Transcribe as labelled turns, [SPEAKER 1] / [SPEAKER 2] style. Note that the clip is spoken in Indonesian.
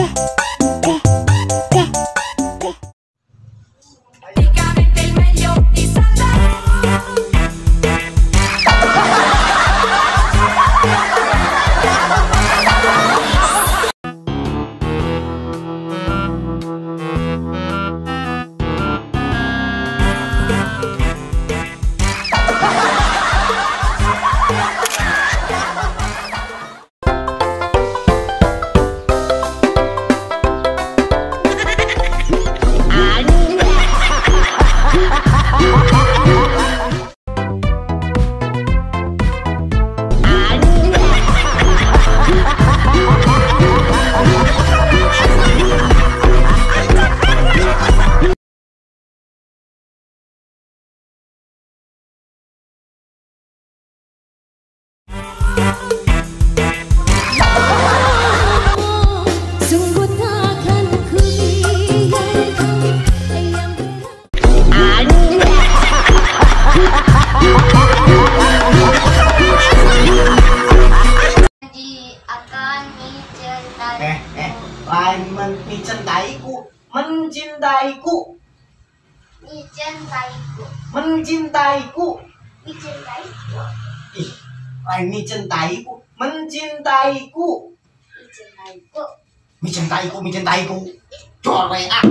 [SPEAKER 1] Пока!
[SPEAKER 2] Eh, eh, lain men- mencintaiku, mencintaiku,
[SPEAKER 1] mencintaiku
[SPEAKER 2] mencintaiku.
[SPEAKER 1] mencintaiku
[SPEAKER 2] Ih, lain mencintaiku, mencintaiku,
[SPEAKER 1] mencintaiku
[SPEAKER 2] mencintaiku, mencintaiku. Dore ah.